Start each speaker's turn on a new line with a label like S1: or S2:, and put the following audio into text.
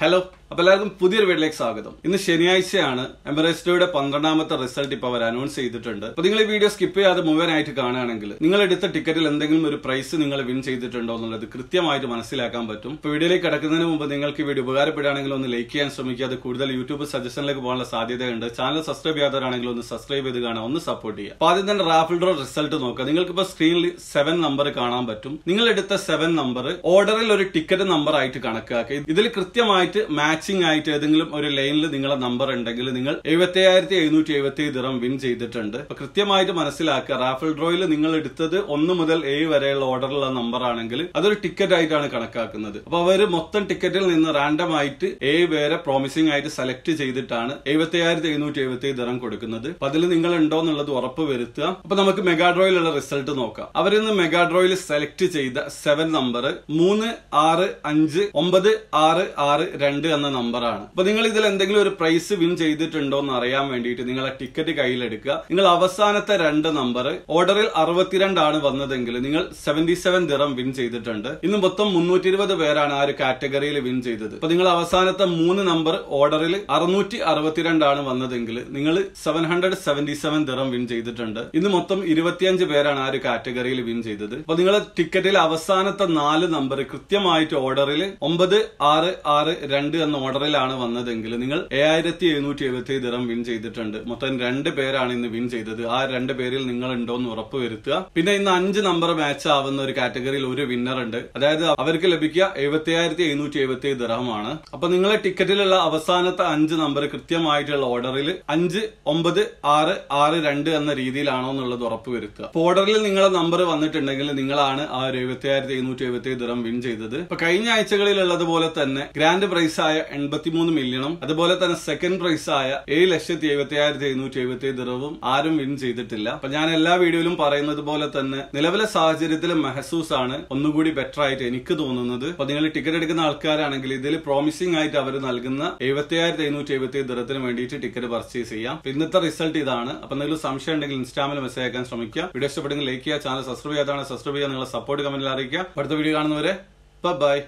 S1: Hello. അപ്പൊ എല്ലാവർക്കും പുതിയൊരു വീട്ടിലേക്ക് സ്വാഗതം. ഇന്ന് ശനിയാഴ്ചയാണ്. എമറേസ്റ്റോയുടെ പന്ത്രണ്ടാമത്തെ റിസൾട്ട് ഇപ്പൊ അവർ അനൗൺസ് ചെയ്തിട്ടുണ്ട്. അപ്പൊ നിങ്ങൾ ഈ വീഡിയോ സ്കിപ്പ് ചെയ്യാതെ മുഴുവനായിട്ട് കാണുകയാണെങ്കിൽ നിങ്ങൾ എടുത്ത ടിക്കറ്റിൽ എന്തെങ്കിലും ഒരു പ്രൈസ് നിങ്ങൾ വിൻ ചെയ്തിട്ടുണ്ടോ എന്നുള്ളത് കൃത്യമായിട്ട് മനസ്സിലാക്കാൻ പറ്റും. ഇപ്പൊ വീഡിയോയിലേക്ക് കിടക്കുന്നതിന് മുമ്പ് നിങ്ങൾക്ക് ഈ വീഡിയോ ഉപകാരപ്പെടുകയാണെങ്കിൽ ഒന്ന് ലൈക്ക് ചെയ്യാൻ ശ്രമിക്കുക. അത് കൂടുതൽ യൂട്യൂബ് സജഷനിലേക്ക് പോകാനുള്ള സാധ്യതയുണ്ട്. ചാനൽ സബ്സ്ക്രൈബ് ചെയ്യാത്തവരാണെങ്കിൽ ഒന്ന് സബ്സ്ക്രൈബ് ചെയ്ത് കാണാം ഒന്ന് സപ്പോർട്ട് ചെയ്യുക. അപ്പൊ ആദ്യം തന്നെ റാഫിൾ ഡ്രോ റിസൾട്ട് നോക്കുക. നിങ്ങൾക്ക് ഇപ്പൊ സ്ക്രീനിൽ സെവൻ നമ്പർ കാണാൻ പറ്റും. നിങ്ങൾ എടുത്ത സെവൻ നമ്പർ ഓർഡറിൽ ഒരു ടിക്കറ്റ് നമ്പർ ആയിട്ട് കണക്കാക്കുക. ഇതിൽ കൃത്യമായിട്ട് മാച്ചിങ് ആയിട്ട് ഏതെങ്കിലും ഒരു ലൈനിൽ നിങ്ങളെ നമ്പർ ഉണ്ടെങ്കിൽ നിങ്ങൾ എഴുപത്തി എഴുന്നൂറ്റി എഴുപത്തി ദിറം വിൻ ചെയ്തിട്ടുണ്ട്. അപ്പൊ കൃത്യമായിട്ട് മനസ്സിലാക്കുക റാഫൽ ഡ്രോയിൽ നിങ്ങൾ എടുത്തത് ഒന്ന് മുതൽ ഏഴ് വരെയുള്ള ഓർഡറുള്ള നമ്പർ ആണെങ്കിൽ അതൊരു ടിക്കറ്റ് ആയിട്ടാണ് കണക്കാക്കുന്നത്. അപ്പൊ അവർ മൊത്തം ടിക്കറ്റിൽ നിന്ന് റാൻഡം ആയിട്ട് ഏഴ് പേരെ പ്രോമിസിംഗ് ആയിട്ട് സെലക്ട് ചെയ്തിട്ടാണ് എഴുപത്തി എഴുന്നൂറ്റി എഴുപത്തി ദിറം കൊടുക്കുന്നത്. അപ്പൊ അതിൽ നിങ്ങൾ ഉണ്ടോ എന്നുള്ളത് ഉറപ്പ് വരുത്തുക. അപ്പൊ നമുക്ക് മെഗാഡ്രോയിലുള്ള റിസൾട്ട് നോക്കാം. അവരിൽ നിന്ന് മെഗാഡ്രോയിൽ സെലക്ട് ചെയ്ത സെവൻ നമ്പർ മൂന്ന് ആറ് അഞ്ച് ഒമ്പത് ആറ് ആറ് രണ്ട് എന്ന നമ്പറാണ് അപ്പൊ നിങ്ങൾ ഇതിൽ എന്തെങ്കിലും ഒരു പ്രൈസ് വിൻ ചെയ്തിട്ടുണ്ടോ എന്ന് അറിയാൻ വേണ്ടിയിട്ട് നിങ്ങളെ ടിക്കറ്റ് കയ്യിലെടുക്കുക. നിങ്ങൾ അവസാനത്തെ രണ്ട് നമ്പർ ഓർഡറിൽ അറുപത്തിരണ്ടാണ് വന്നതെങ്കിൽ നിങ്ങൾ സെവന്റി സെവൻ ദിറം വിൻ ചെയ്തിട്ടുണ്ട്. ഇന്ന് മൊത്തം മുന്നൂറ്റി ഇരുപത് പേരാണ് ആ ഒരു കാറ്റഗറിയിൽ വിൻ ചെയ്തത്. അപ്പൊ നിങ്ങൾ അവസാനത്തെ മൂന്ന് നമ്പർ ഓർഡറിൽ അറുന്നൂറ്റി അറുപത്തിരണ്ടാണ് വന്നതെങ്കിൽ നിങ്ങൾ seven hundred seventy seven dirham win ചെയ്തിട്ടുണ്ട്. ഇന്ന് മൊത്തം ഇരുപത്തിയഞ്ച് പേരാണ് ആ ഒരു കാറ്റഗറിയിൽ വിൻ ചെയ്തത്. അപ്പൊ നിങ്ങൾ ടിക്കറ്റിൽ അവസാനത്തെ നാല് നമ്പർ കൃത്യമായിട്ട് ഓർഡറിൽ ഒമ്പത് ആറ് ആറ് രണ്ട് എന്ന ഓർഡറിലാണ് വന്നതെങ്കിൽ നിങ്ങൾ ഏഴായിരത്തി എഴുന്നൂറ്റി എഴുപത്തി ദിറം വിൻ ചെയ്തിട്ടുണ്ട്. മൊത്തം രണ്ട് പേരാണ് ഇന്ന് വിൻ ചെയ്തത്. ആ രണ്ട് പേരിൽ നിങ്ങൾ ഉണ്ടോ എന്ന് ഉറപ്പ് വരുത്തുക. പിന്നെ ഇന്ന് അഞ്ച് നമ്പർ മാച്ച് ആവുന്ന ഒരു കാറ്റഗറിയിൽ ഒരു വിന്നർ ഉണ്ട്. അതായത് അവർക്ക് ലഭിക്കുക എഴുപത്തി ആയിരത്തി എഴുന്നൂറ്റി എഴുപത്തി ദിറമാണ്. അപ്പൊ നിങ്ങളെ ടിക്കറ്റിലുള്ള അവസാനത്തെ അഞ്ച് നമ്പർ കൃത്യമായിട്ടുള്ള ഓർഡറിൽ അഞ്ച് ഒമ്പത് ആറ് ആറ് രണ്ട് എന്ന രീതിയിലാണോ എന്നുള്ളത് ഉറപ്പ് വരുത്തുക. അപ്പൊ ഓർഡറിൽ നിങ്ങളെ നമ്പർ വന്നിട്ടുണ്ടെങ്കിൽ നിങ്ങളാണ് ആ ഒരു എഴുപത്തി ആയിരത്തി എഴുന്നൂറ്റി എഴുപത്തി ദിറം വിൻ ചെയ്തത്. ഇപ്പൊ കഴിഞ്ഞ ആഴ്ചകളിലുള്ളതുപോലെ തന്നെ ഗ്രാൻഡ് പ്രൈസ് ആയ എൺപത്തിമൂന്ന് മില്യണും അതുപോലെ തന്നെ സെക്കൻഡ് പ്രൈസ് ആയ ഏഴ് ലക്ഷത്തി എഴുപത്തി ആയിരത്തി എഴുന്നൂറ്റി എഴുപത്തി ഏഴ് ദിറവും ആരും വിൻ ചെയ്തിട്ടില്ല. അപ്പൊ ഞാൻ എല്ലാ വീഡിയോയിലും പറയുന്നത് പോലെ തന്നെ നിലവിലെ സാഹചര്യത്തിൽ മെഹസൂസ് ആണ് ഒന്നുകൂടി ബെറ്റർ ആയിട്ട് എനിക്ക് തോന്നുന്നത്. അപ്പൊ നിങ്ങൾ ടിക്കറ്റ് എടുക്കുന്ന ആൾക്കാരാണെങ്കിൽ ഇതിൽ പ്രോമിസിംഗ് ആയിട്ട് അവർ നൽകുന്ന എഴുപത്തി ആയിരത്തി എഴുന്നൂറ്റി എഴുപത്തി ഏഴ് ദിറത്തിന് വേണ്ടിയിട്ട് ടിക്കറ്റ് പർച്ചേസ് ചെയ്യാം. ഇന്നത്തെ റിസൾട്ട് ഇതാണ്. അപ്പൊ എന്തെങ്കിലും സംശയം ഉണ്ടെങ്കിൽ ഇൻസ്റ്റാമിൽ മെസ്സേജ് അയക്കാൻ ശ്രമിക്കുക. വീഡിയോ ഇഷ്ടപ്പെട്ടെങ്കിൽ ലൈക്ക് ചെയ്യുക ചാനൽ സബ്സ്ക്രൈബ് ചെയ്യാതാണ് സബ്സ്ക്രൈബ് ചെയ്യുക നിങ്ങളുടെ സപ്പോർട്ട് കമന്റിൽ അറിയിക്കുക. അടുത്ത വീഡിയോ കാണുന്നവരെ ബൈ